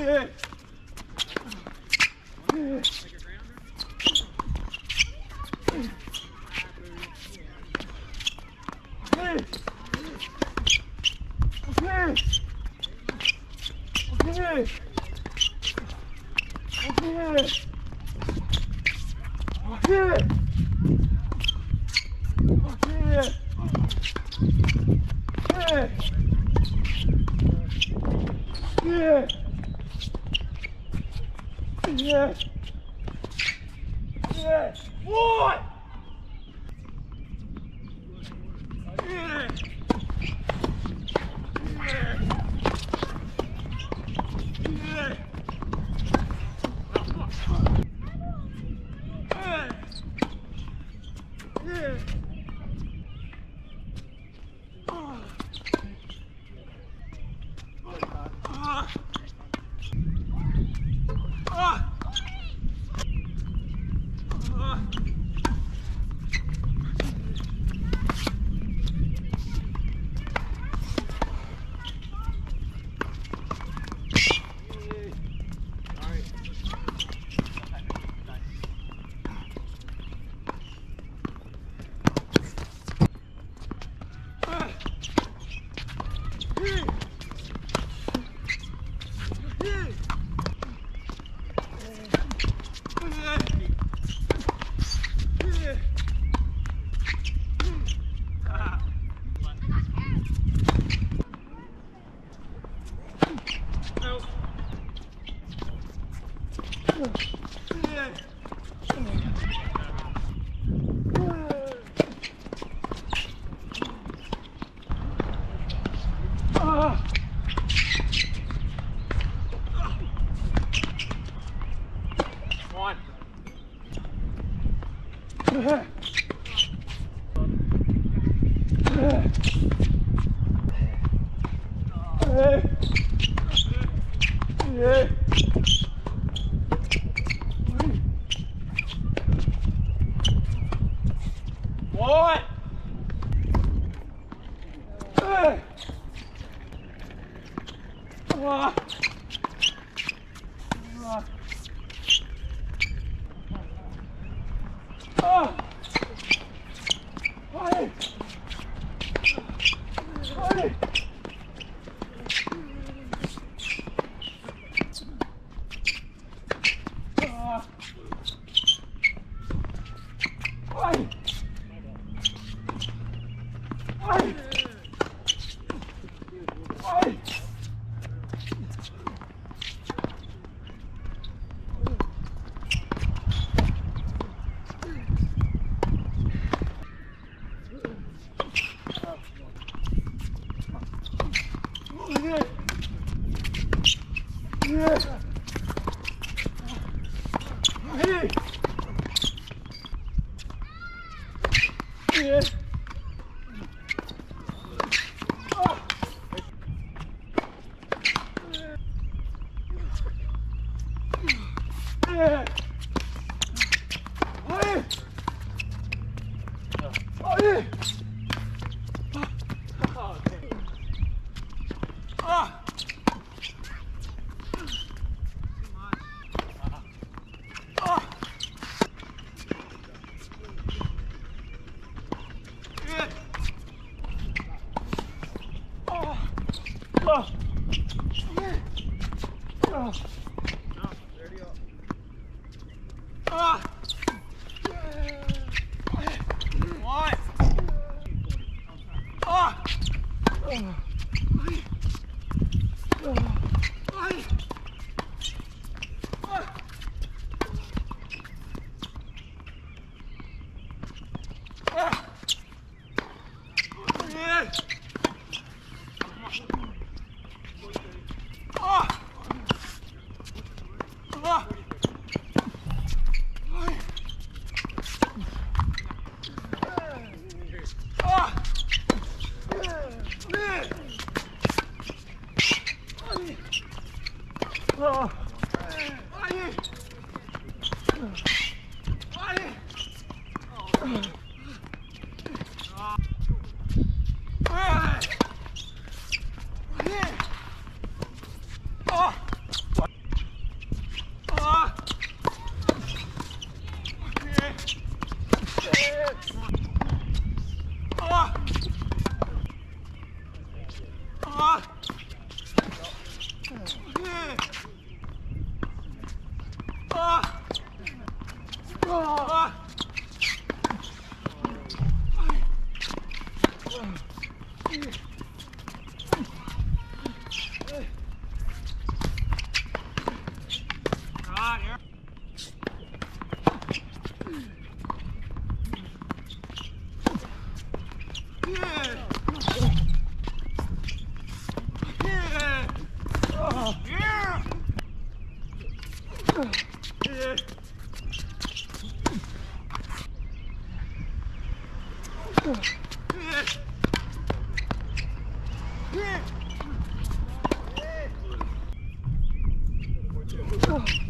Yeah. Есть! Есть! Вот! Есть! Ay! Ah! Ay! Ay! Ay! Yeah. Yeah. Oh.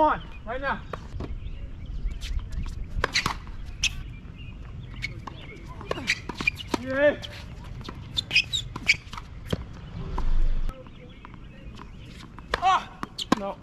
Come on, right now. Yeah. No.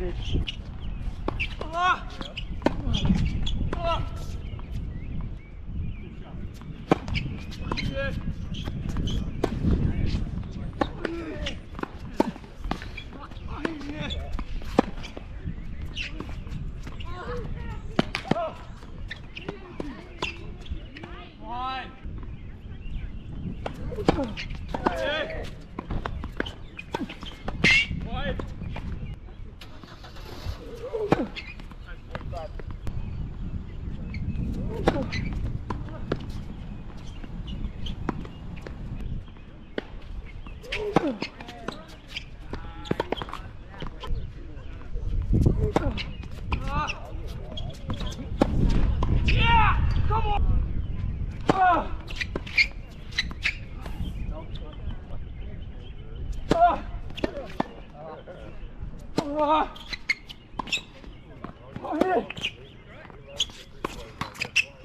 Ah! Oh.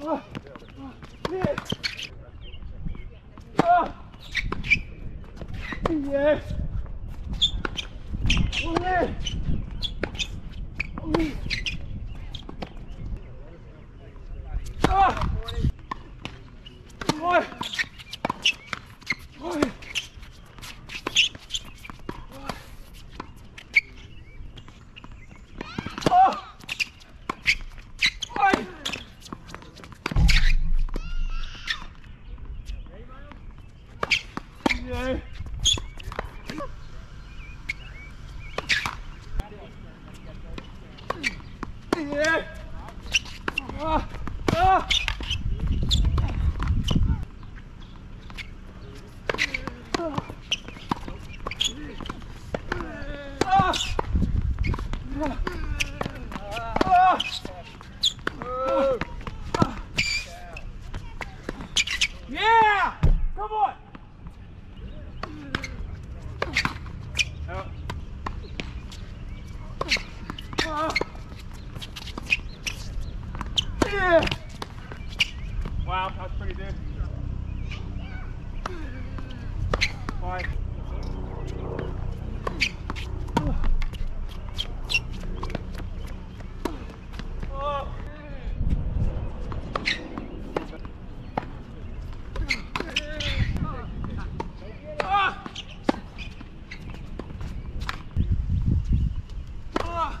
Oh, yeah. Ah. Yeah. Ah. Yeah. Oh, yeah. Oh, yeah. Ah! Boy! Boy! Ah! Boy! Yeah. Yeah. Ah! Ah! Ah! Ah! Yeah! Come on! Ah! Yeah! Wow, that's pretty good. Bye. Oh. Ah! Ah!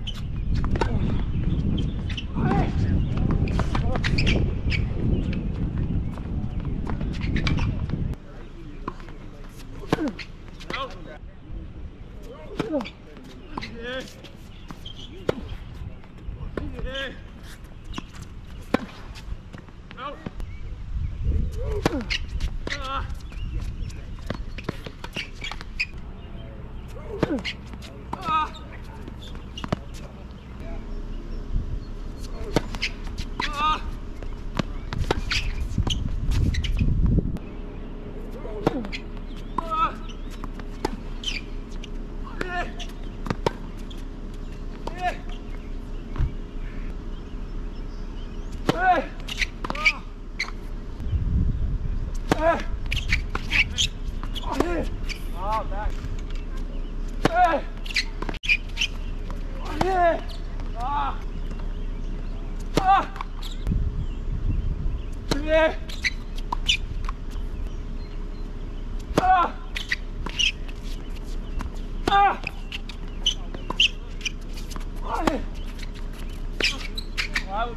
Oh, yeah! Yeah. Ah.